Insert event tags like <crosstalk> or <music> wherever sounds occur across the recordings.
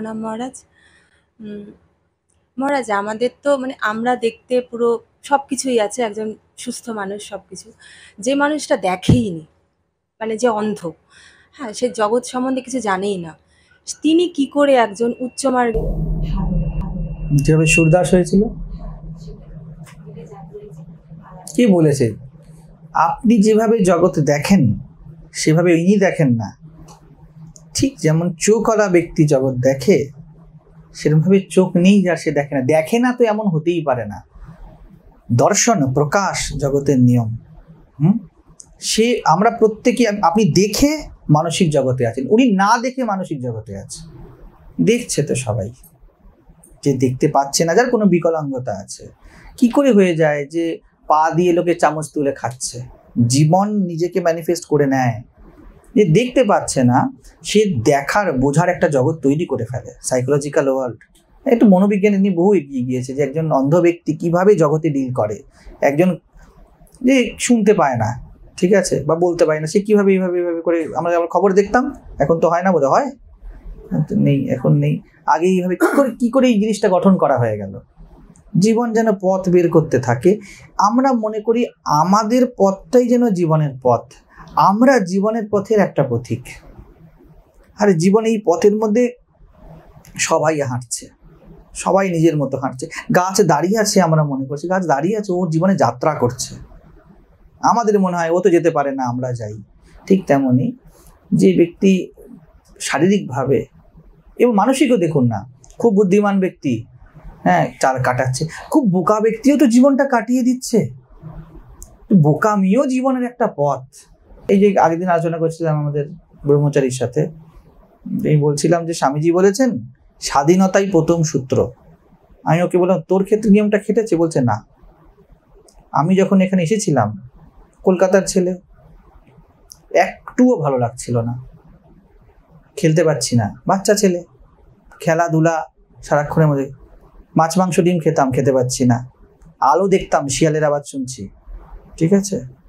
প্রণাম মহারাজ? মহারাজ, আমাদের তো মানে আমরা দেখতে পুরো সব কিছুই আছে, একজন সুস্থ মানুষ সব কিছু যে মানুষটা দেখেইনি মানে যে অন্ধ হ্যাঁ সে জগৎ সম্বন্ধে কিছু জানেই না। তিনি কি করে একজন উচ্চমার্গ যেভাবে সুরদাস হয়েছিল। কি বলেছে? আপনি যেভাবে জগৎ দেখেন, সেভাবে ইনি দেখেন না। ঠিক যেমন চোখওয়ালা ব্যক্তি জগৎ দেখে সেরকমভাবে চোখ নেই যার সে দেখে না। দেখে না তো এমন হতেই পারে না। দর্শন, প্রকাশ জগতের নিয়ম। হুম? সে, আমরা প্রত্যেকে, আপনি দেখে মানসিক জগতে আছেন। উনি না দেখে মানসিক জগতে আছে। দেখছে তো সবাই। যে দেখতে পাচ্ছে না, যার কোনো বিকলাঙ্গতা আছে। কি করে হয়ে যায় যে পা দিয়ে লোকে চামচ তুলে খাচ্ছে? জীবন নিজেকে ম্যানিফেস্ট করে নেয়। যে দেখতে পাচ্ছে না, সে দেখার, বোঝার একটা জগৎ তৈরি করে ফেলে সাইকোলজিক্যাল ওয়ার্ল্ড একটু মনোবিজ্ঞান নিয়ে বহু এগিয়ে গিয়েছে যে একজন অন্ধ ব্যক্তি কীভাবে জগতে ডিল করে। একজন যে শুনতে পায় না, ঠিক আছে, বা বলতে পারে না, সে কীভাবে এইভাবে এইভাবে করে, আমরা আবার খবর দেখতাম, এখন তো হয় না বোধ হয়? নেই, এখন নেই। আগে এইভাবে কী করে কী করে এই জিনিসটা গঠন করা হয়ে গেল? জীবন যেন পথ বের করতে থাকে, আমরা মনে করি আমাদের পথটাই যেন জীবনের পথ। আমরা জীবনের পথের একটা পথিক। আর জীবন এই পথের মধ্যে সবাই হাঁটছে। সবাই নিজের মতো হাঁটছে। গাছ দাঁড়িয়ে আছে আমরা মনে করছি। গাছ দাঁড়িয়ে আছে, ও জীবনে যাত্রা করছে। আমাদের মনে হয় ও তো যেতে পারে না, আমরা যাই। ঠিক তেমনই যে ব্যক্তি শারীরিকভাবে এবং মানসিকও দেখুন না, খুব বুদ্ধিমান ব্যক্তি হ্যাঁ চার কাটাচ্ছে। খুব বোকা ব্যক্তিও তো জীবনটা কাটিয়ে দিচ্ছে। বোকামিও জীবনের একটা পথ। এই যে আগের দিন আলোচনা করছিলাম আমাদের ব্রহ্মচারীর সাথে, এই বলছিলাম যে স্বামীজি বলেছেন, স্বাধীনতাই প্রথম সূত্র। আমি ওকে বললাম, তোর ক্ষেত্রে নিয়মটা খেটেছে? বলছে, না। আমি যখন এখানে এসেছিলাম, কলকাতার ছেলে, একটুও ভালো লাগছিল না। খেলতে পারছি না। বাচ্চা ছেলে, খেলাধুলা সারাক্ষণের মধ্যে, মাছ মাংস ডিম খেতাম, খেতে পাচ্ছি না। আলো দেখতাম, শিয়ালের আওয়াজ শুনছি। ঠিক আছে?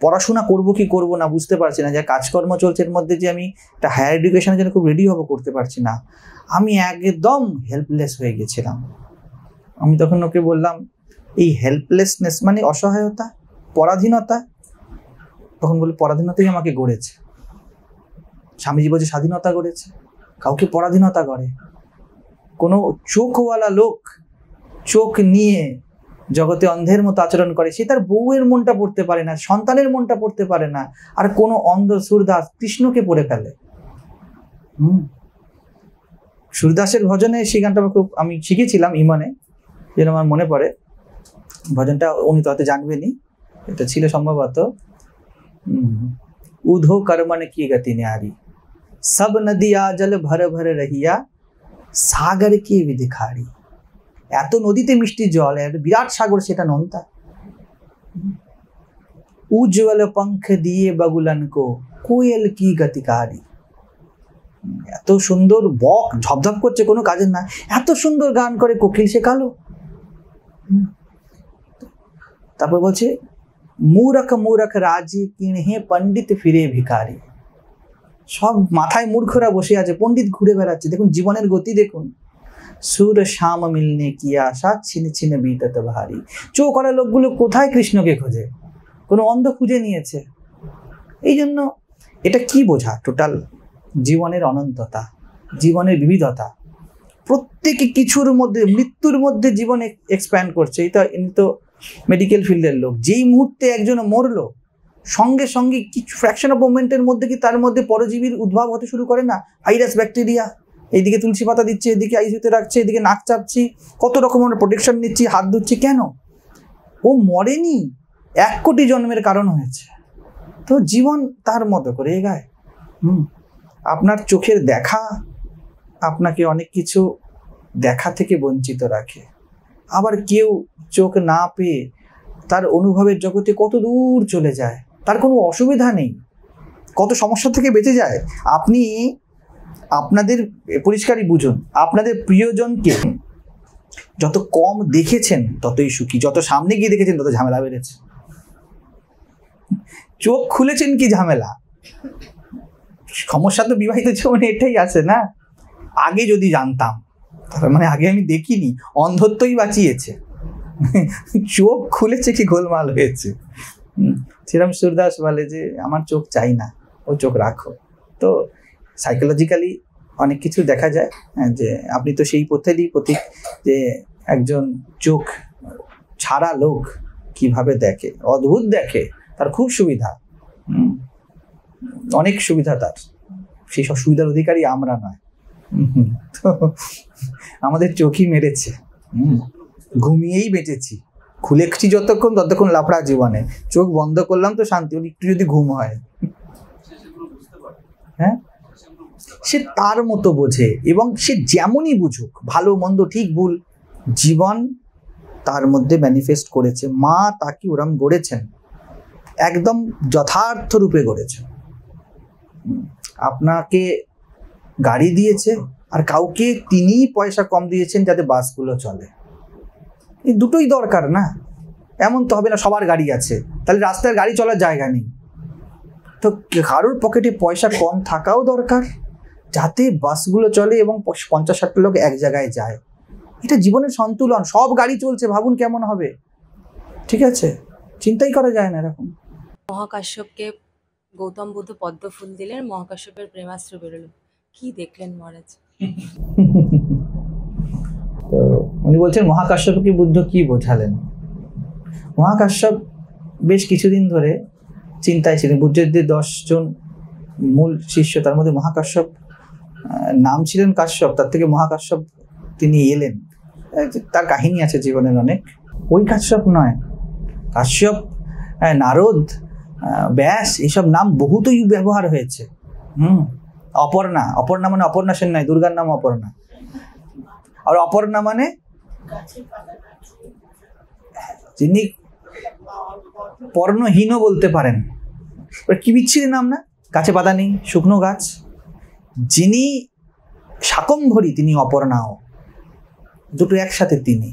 পড়াশোনা করব কি করব না বুঝতে পারছি না। যে কাজকর্ম চলছে এর মধ্যে যে আমি একটা হায়ার এডুকেশনের জন্য খুব রেডি হব করতে পারছি না। আমি একদম হেল্পলেস হয়ে গেছিলাম। আমি তখন ওকে বললাম, এই হেল্পলেসনেস মানে অসহায়তা, পরাধীনতা? তখন বলে পরাধীনতাই আমাকে গড়েছে। স্বামীজি বলছে, স্বাধীনতা গড়েছে। কাউকে পরাধীনতা করে। কোনো চোখওয়ালা লোক চোখ নিয়ে জগতে অন্ধের মতো আচরণ করে, সে তার বউয়ের মনটা পড়তে পারে না, সন্তানের মনটা পড়তে পারে না, আর কোনো অন্ধ সুরদাস কৃষ্ণকে পড়ে ফেলে। হুম। সুরদাসের ভজনে সেই গানটা খুব, আমি শিখেছিলাম ইমানে, যেন আমার মনে পড়ে। ভজনটা উনি তো হয়তো জানবেনি এটা ছিল সম্ভবত। উধো কর্মণ কি গতি নারী সব নদিয়া জল ভর ভর রহিয়া, সাগর কি বিধিখারি এত নদীতে মিষ্টি জল এত বিরাট সাগর, সেটা নন্তা। উজ্জ্বল পঙ্খ দিয়ে বগুলন কো কোয়েল কি গতিকারী। এত সুন্দর বক, ঝপঝপ করছে, কোনো কাজের না। এত সুন্দর গান করে কোকিল সে কালো তারপর বলছে, মূরখ মূরখ রাজি কিনহে পণ্ডিত ফিরে ভিখারি। সব মাথায় মূর্খরা বসে আছে, পণ্ডিত ঘুরে বেড়াচ্ছে। দেখুন, জীবনের গতি দেখুন। সুর শ্যাম মিলনে কি আশা? ছিনে ছিনে বিতত ভারী। চোখ করা লোকগুলো কোথায় কৃষ্ণকে খোঁজে? কোনো অন্ধ খুঁজে নিয়েছে? এই জন্য এটা কি বোঝা? টোটাল জীবনের অনন্ততা, জীবনের বিবিধতা। প্রত্যেকে কিছুর মধ্যে, মৃত্যুর মধ্যে জীবন এক্সপ্যান্ড করছে। এটা ইনি তো মেডিকেল ফিল্ডের লোক। যেই মুহূর্তে একজন মরলো, সঙ্গে সঙ্গে কিছু ফ্র্যাকশন অফ মোমেন্টের মধ্যে কি তার মধ্যে পরজীবীর উদ্ভব হতে শুরু করে না? ভাইরাস, ব্যাকটেরিয়া এইদিকে তুলসী পাতা দিচ্ছি এদিকে আইসিউতে রাখছে এদিকে নাক চাপছি, কত রকম আমরা প্রোটেকশন নিচ্ছি, হাত ধুচ্ছি, কেন? ও মরেনি, এক কোটি জন্মের কারণ হয়েছে। তো জীবন তার মতো করে এগায় হুম? আপনার চোখের দেখা আপনাকে অনেক কিছু দেখা থেকে বঞ্চিত রাখে। আবার কেউ চোখ না পেয়ে তার অনুভবের জগতে কত দূর চলে যায়, তার কোনো অসুবিধা নেই। কত সমস্যা থেকে বেঁচে যায়। আপনি আপনাদের, পরিষ্কারই বুঝুন, আপনাদের প্রিয়জনকে যত কম দেখেছেন, ততই সুখী। যত সামনে গিয়ে দেখেছেন, তত ঝামেলা বেড়েছে। চোখ খুলেছেন কি ঝামেলা? সমস্যা তো বিবাহিত জীবনে এটাই আছে না? আগে যদি জানতাম, তার মানে আগে আমি দেখিনি, অন্ধত্বই বাঁচিয়েছে। চোখ খুলেছে কি গোলমাল হয়েছে। শ্রীরাম সুরদাস বলে যে, আমার চোখ চাই না, ও চোখ রাখো। তো সাইকোলজিক্যালি অনেক কিছু দেখা যায় হ্যাঁ, যে আপনি তো সেই পথেরই প্রতীক যে একজন চোখ ছাড়া লোক কীভাবে দেখে অদ্ভুত দেখে তার খুব সুবিধা। অনেক সুবিধা তার। সেই সব সুবিধার অধিকারী আমরা নয়। তো আমাদের চোখই মেরেছে। ঘুমিয়েই বেঁচেছি। খুলেছি যতক্ষণ ততক্ষণ লাফড়া জীবনে। চোখ বন্ধ করলাম তো শান্তি একটু যদি ঘুম হয়। হ্যাঁ? সে তার মতো বোঝে এবং সে যেমনই বুঝুক, ভালো, মন্দ, ঠিক, ভুল, জীবন তার মধ্যে ম্যানিফেস্ট করেছে। মা তাকে ওরম গড়েছেন, একদম যথার্থ রূপে গড়েছেন। আপনাকে গাড়ি দিয়েছে আর কাউকে তিনিই পয়সা কম দিয়েছেন যাতে বাসগুলো চলে। এই দুটোই দরকার না? এমন তো হবে না সবার গাড়ি আছে, তাহলে রাস্তায় গাড়ি চলার জায়গা নেই। তো কারোর পকেটে পয়সা কম থাকাও দরকার। যাতে বাসগুলো চলে এবং পঞ্চাশ ষাটটা লোক এক জায়গায় যায়। এটা জীবনের সন্তুলন সব গাড়ি চলছে ভাবুন কেমন হবে। ঠিক আছে? চিন্তাই করা যায় না এরকম। মহাকাশ্যপকে গৌতম বুদ্ধ পদ্ম ফুল দিলেন মহাকাশ্যপের প্রেমাস্ত্র বেরোলো। কি দেখলেন মহারাজ? <laughs> তো উনি বলছেন মহাকাশ্যপকে বুদ্ধ কি বোঝালেন? মহাকাশ্যপ বেশ কিছুদিন ধরে চিন্তায় ছিলেন। বুদ্ধের যে দশজন মূল শিষ্য তার মধ্যে মহাকাশ্যপ নাম ছিলেন কাশ্যপ, তার থেকে মহাকাশ্যপ তিনি এলেন। তার কাহিনী আছে জীবনের অনেক। ওই কাশ্যপ নয়, কাশ্যপ নারদ ব্যাস এইসব নাম বহুতই ব্যবহার হয়েছে। হুম, অপর্ণা অপর্ণা মানে অপর্ণা সেন নয়, দুর্গার নাম অপর্ণা। আর অপর্ণা মানে যিনি পর্ণহীনও বলতে পারেন। কি বিচ্ছিরি নাম না? গাছে পাতা নেই, শুকনো গাছ। যিনি শাকম্ভরী, তিনি অপর্ণাও। দুটো একসাথে তিনি।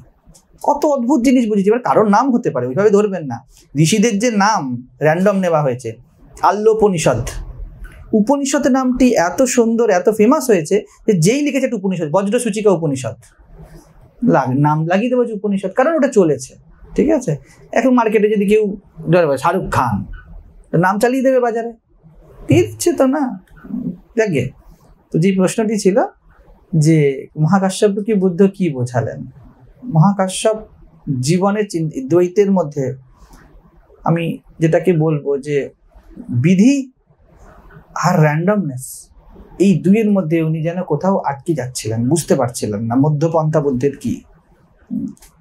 কত অদ্ভুত জিনিস বুঝেছি। এবার কারোর নাম হতে পারে, ওইভাবে ধরবেন না। ঋষিদের যে নাম র্যান্ডম নেওয়া হয়েছে, আল্লোপনিষদ। উপনিষদের নামটি এত সুন্দর, এত ফেমাস হয়েছে যে যেই লিখেছে একটা উপনিষদ বজ্র সূচিকা উপনিষদ। লাগ- নাম লাগিয়ে দেবো যে উপনিষদ, কারণ ওটা চলেছে, ঠিক আছে? এখন মার্কেটে যদি কেউ শাহরুখ খান, নাম চালিয়ে দেবে বাজারে। দিচ্ছে তো না, দেখে। তো যে প্রশ্নটি ছিল যে মহাকাশ্যপকে বুদ্ধ কি বোঝালেন? মহাকাশ্যপ জীবনের চিন- দ্বৈতের মধ্যে আমি যেটাকে বলব যে বিধি আর র্যান্ডমনেস এই দুইয়ের মধ্যে উনি যেন কোথাও আটকে যাচ্ছিলেন, বুঝতে পারছিলেন না। মধ্যপন্থা বুদ্ধের কি?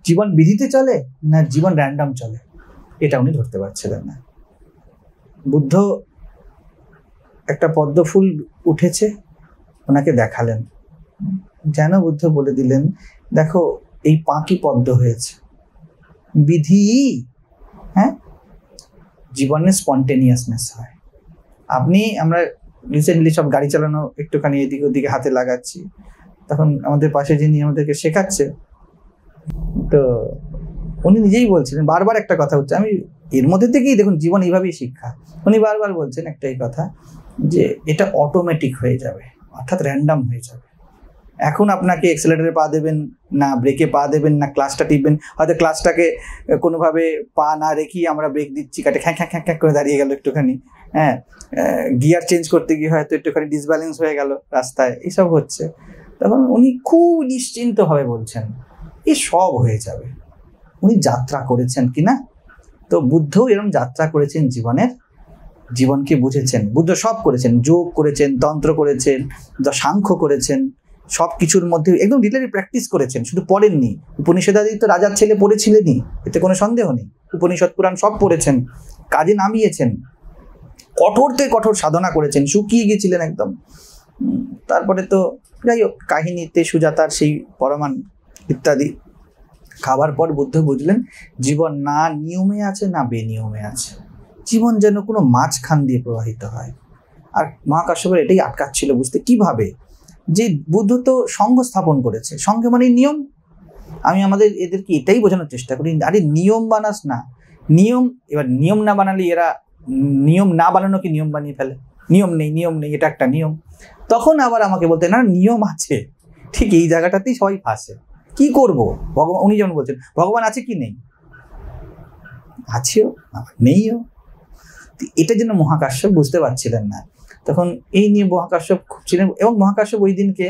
জীবন বিধিতে চলে না জীবন র্যান্ডম চলে? এটা উনি ধরতে পারছিলেন না। বুদ্ধ একটা পদ্মফুল উঠেছে ওনাকে দেখালেন। যেন বুদ্ধ বলে দিলেন, দেখো, এই পাঁকি পদ্ম হয়েছে। বিধি হ্যাঁ? জীবনে স্পন্টেনিয়াসনেস হয়। আপনি, আমরা রিসেন্টলি সব গাড়ি চালানো একটুখানি এদিক ওদিকে হাতে লাগাচ্ছি। তখন আমাদের পাশে যিনি আমাদেরকে শেখাচ্ছে, তো উনি নিজেই বলছিলেন, বারবার একটা কথা হচ্ছে। আমি এর মধ্যে থেকেই দেখুন, জীবন এইভাবেই শিক্ষা। উনি বারবার বলছেন একটাই কথা যে, এটা অটোমেটিক হয়ে যাবে। অর্থাৎ র্যান্ডাম হয়ে যাবে। এখন আপনাকে এক্সেলেটারে পা দেবেন, না ব্রেকে পা দেবেন, না ক্লাসটা টিপবেন। হয়তো ক্লাসটাকে কোনোভাবে পা না রেখেই আমরা ব্রেক দিচ্ছি, কাটে খ্যাঁ খ্যাঁ খ্যাঁ খ্যাঁ করে দাঁড়িয়ে গেল একটুখানি। হ্যাঁ গিয়ার চেঞ্জ করতে গিয়ে হয়তো একটুখানি ডিসব্যালেন্স হয়ে গেল রাস্তায়। এইসব হচ্ছে। তখন উনি খুব নিশ্চিন্তভাবে বলছেন, এ সব হয়ে যাবে। উনি যাত্রা করেছেন কি না? তো বুদ্ধও এরকম যাত্রা করেছেন জীবনের জীবনকে বুঝেছেন, বুদ্ধ সব করেছেন, যোগ করেছেন, তন্ত্র করেছেন সাংখ্য করেছেন, সব কিছুর মধ্যে একদম ডিটেলি প্র্যাকটিস করেছেন, শুধু পড়েননি। উপনিষদাদি তো রাজার ছেলে পড়েছিলেনই, এতে কোনো সন্দেহ নেই। উপনিষদ, পুরাণ সব পড়েছেন, কাজে নামিয়েছেন কঠোর থেকে কঠোর সাধনা করেছেন, শুকিয়ে গিয়েছিলেন একদম। তারপরে তো যাই হোক, কাহিনীতে সুজাতার সেই পরমান ইত্যাদি খাবার পর বুদ্ধ বুঝলেন, জীবন না নিয়মে আছে, না বেনিয়মে আছে। জীবন যেন কোনো মাঝখান দিয়ে প্রবাহিত হয়। আর মহাকাশ্যপের এটাই আটকাচ্ছিল বুঝতে। কীভাবে? যে বুদ্ধ তো সঙ্গ স্থাপন করেছে। সঙ্গে মানে নিয়ম। আমি আমাদের এদেরকে এটাই বোঝানোর চেষ্টা করি, আরে নিয়ম বানাস না। নিয়ম, এবার নিয়ম না বানালে এরা নিয়ম না বানানোকে নিয়ম বানিয়ে ফেলে? নিয়ম নেই নিয়ম নেই, এটা একটা নিয়ম। তখন আবার আমাকে বলতে, না নিয়ম আছে। ঠিক এই জায়গাটাতেই সবাই ফাঁসে। কি করব? ভগবান, উনি যেমন বলছেন, ভগবান আছে কি নেই? আছেও নেইও। এটা যেন মহাকাশ্যপ বুঝতে পারছিলেন না। তখন এই নিয়ে মহাকাশ্যপ খুব ছিলেন এবং মহাকাশ্যপ ওই দিনকে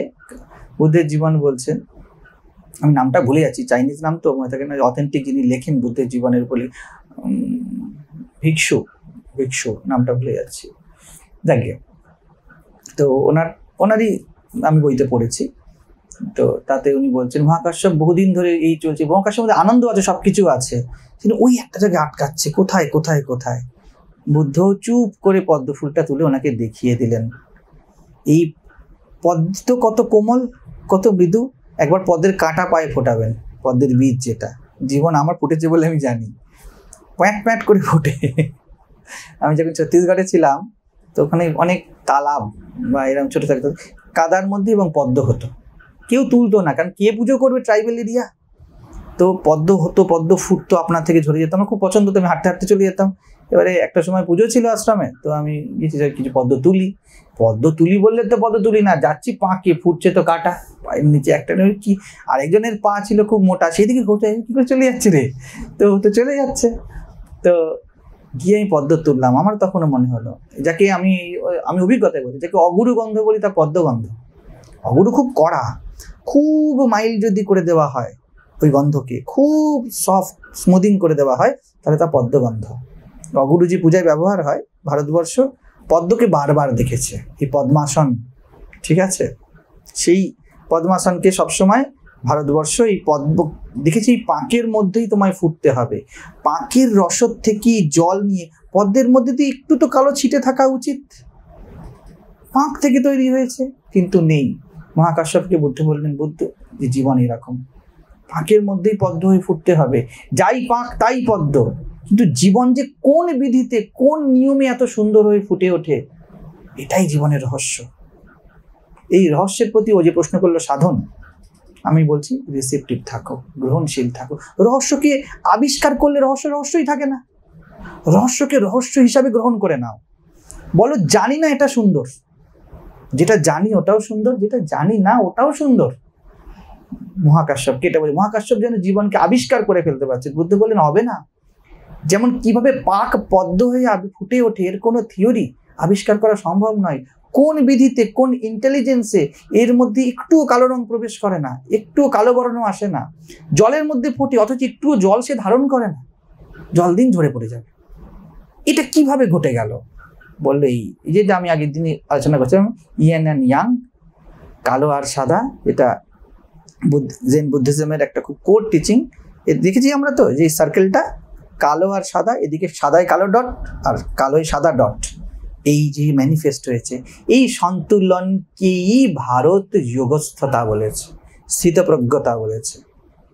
বুদ্ধের জীবন বলছেন। আমি নামটা ভুলে যাচ্ছি, চাইনিজ নাম তো মনে থাকে না অথেন্টিক যিনি লেখেন বুদ্ধের জীবনের বলে ভিক্ষু ভিক্ষু নামটা ভুলে যাচ্ছি। যাকে তো ওনার ওনারই আমি বইতে পড়েছি। তো তাতে উনি বলছেন মহাকাশ্যপ বহুদিন ধরে এই চলছে মহাকাশের মধ্যে আনন্দ আছে, সবকিছু আছে। কিন্তু ওই একটা জায়গায় আটকাচ্ছে, কোথায় কোথায় কোথায়? বুদ্ধ চুপ করে পদ্ম ফুলটা তুলে ওনাকে দেখিয়ে দিলেন। এই পদ্ম তো কত কোমল, কত মৃদু, একবার পদ্মের কাঁটা পায়ে ফোটাবেন পদ্মের বীজ যেটা। জীবন আমার ফুটেছে বলে আমি জানি। প্যাঁট প্যাঁট করে ফোটে। আমি যখন ছত্তিশগড়ে ছিলাম, তো ওখানে অনেক তালাব বা এরকম ছোটো থাকতো। কাদার মধ্যে এবং পদ্ম হতো। কেউ তুলতো না, কারণ কে পুজো করবে ট্রাইবেল এরিয়া? তো পদ্ম হতো, পদ্ম ফুটতো, আপনার থেকে ঝরে যেত। আমার খুব পছন্দ হতো, আমি হাঁটতে হাঁটতে চলে যেতাম। এবারে একটা সময় পুজো ছিল আশ্রমে, তো আমি গেছি যে কিছু পদ্ম তুলি। পদ্ম তুলি বললে তো পদ্ম তুলি না, যাচ্ছি পাঁকে, ফুটছে তো কাটা, পায়ের নিচে একটা কি, আরেকজনের পা ছিল খুব মোটা সেদিকে ঘটে কি করে চলে যাচ্ছে রে? তো তো চলে যাচ্ছে। তো গিয়ে আমি পদ্ম তুললাম, আমার তখনও মনে হলো, যাকে আমি আমি অভিজ্ঞতায় বলি, যাকে অগুরু গন্ধ বলি তা পদ্ম গন্ধ। অগুরু খুব কড়া, খুব মাইল্ড যদি করে দেওয়া হয়, ওই গন্ধকে, খুব সফট স্মুদিং করে দেওয়া হয়, তাহলে তা পদ্মগন্ধ অগুরুজি পূজায় ব্যবহার হয় ভারতবর্ষ পদ্মকে বারবার দেখেছে, এই পদ্মাসন, ঠিক আছে? সেই পদ্মাসনকে সবসময় ভারতবর্ষ এই পদ্ম, দেখেছি এই পাঁকের মধ্যেই তোমায় ফুটতে হবে। পাঁকের রসদ থেকে জল নিয়ে, পদ্মের মধ্যে তো একটু তো কালো ছিটে থাকা উচিত। পাঁক থেকে তৈরি হয়েছে, কিন্তু নেই। মহাকাশ্যপকে বুদ্ধ বললেন, বুদ্ধ, যে জীবন এরকম। পাঁকের মধ্যেই পদ্ম হয়ে ফুটতে হবে। যাই পাঁক, তাই পদ্ম। কিন্তু জীবন যে কোন বিধিতে, কোন নিয়মে এত সুন্দর হয়ে ফুটে ওঠে, এটাই জীবনের রহস্য। এই রহস্যের প্রতি ও যে প্রশ্ন করল সাধন, আমি বলছি রিসেপটিভ থাকো, গ্রহণশীল থাকো। রহস্যকে আবিষ্কার করলে রহস্য রহস্যই থাকে না। রহস্যকে রহস্য হিসাবে গ্রহণ করে নাও। বলো, জানি না এটা সুন্দর। যেটা জানি ওটাও সুন্দর, যেটা জানি না ওটাও সুন্দর। মহাকাশ্যপকে এটা বলি, মহাকাশ্যপ যেন জীবনকে আবিষ্কার করে ফেলতে পারছে। বুদ্ধ বললেন, হবে না। যেমন কীভাবে পাক পদ্ম হয়ে ফুটে ওঠে, এর কোনো থিওরি আবিষ্কার করা সম্ভব নয়। কোন বিধিতে, কোন ইন্টেলিজেন্সে এর মধ্যে একটুও কালো রং প্রবেশ করে না, একটুও কালো বর্ণ আসে না। জলের মধ্যে ফুটে, অথচ একটুও জল সে ধারণ করে না। জল দিন ঝরে পড়ে যাবে। এটা কীভাবে ঘটে গেল? বলল এই যে আমি আগের দিনই আলোচনা করছিলাম ইয়ান অ্যান্ড ইয়াং কালো আর সাদা, এটা বুদ্ধ জেন বুদ্ধিজমের একটা খুব কোর টিচিং দেখেছি আমরা তো, যে সার্কেলটা কালো আর সাদা, এদিকে সাদায় কালো ডট আর কালোয় সাদা ডট এই যে ম্যানিফেস্ট হয়েছে, এই সন্তুলনকেই ভারত যোগস্থতা বলেছে, স্থিতপ্রজ্ঞতা বলেছে,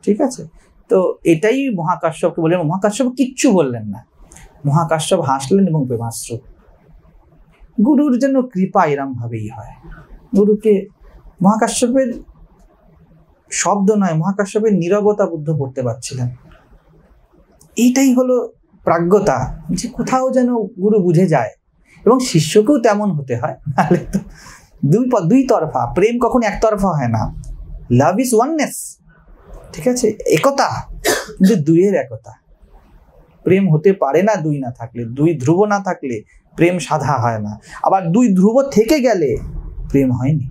ঠিক আছে? তো এটাই মহাকাশ্যপকে বললেন মহাকাশ্যপ কিচ্ছু বললেন না। মহাকাশ্যপ হাসলেন এবং প্রেমাশ্রু। গুরুর জন্য কৃপা এরম ভাবেই হয়। গুরুকে মহাকাশ্যপের শব্দ নয় মহাকাশ্যপের নীরবতা বুদ্ধ পড়তে পারছিলেন। এইটাই হলো প্রাজ্ঞতা যে কোথাও যেন গুরু বুঝে যায়। এবং শিষ্যকেও তেমন হতে হয়, নাহলে তো দুই দুই তরফা, প্রেম কখনো একতরফা হয় না। লাভ ইজ ওয়াননেস ঠিক আছে? একতা, কিন্তু দুইয়ের একতা। প্রেম হতে পারে না দুই না থাকলে, দুই ধ্রুব না থাকলে প্রেম সাধা হয় না। আবার দুই ধ্রুব থেকে গেলে প্রেম হয়নি।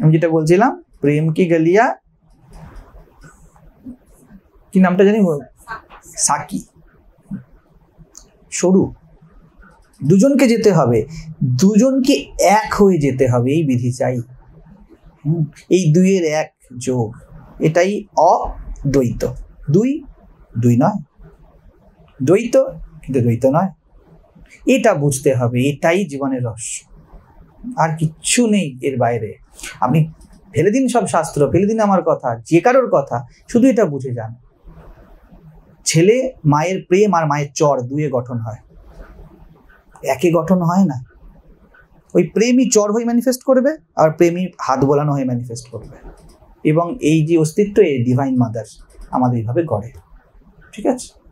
আমি যেটা বলছিলাম, প্রেম কি গলিয়া কি নামটা জানি সাকি। সরু। দুজনকে যেতে হবে। দুজনকে এক হয়ে যেতে হবে, এই বিধি চাই। এই দুইয়ের এক যোগ। এটাই অদ্বৈত। দুই দুই নয়। দ্বৈত, কিন্তু দ্বৈত নয়। এটা বুঝতে হবে, এটাই জীবনের রহস্য। আর কিচ্ছু নেই এর বাইরে। আপনি ফেলে দিন সব শাস্ত্র, ফেলে দিন আমার কথা, যে কারোর কথা, শুধু এটা বুঝে যান। ছেলে, মায়ের প্রেম আর মায়ের চর দুয়ে গঠন হয়। একে গঠন হয় না। ওই প্রেমই চর হয়ে ম্যানিফেস্ট করবে আর প্রেমই হাত বোলানো হয়ে ম্যানিফেস্ট করবে। এবং এই যে অস্তিত্ব এই ডিভাইন মাদার আমাদের এইভাবে গড়ে। ঠিক আছে?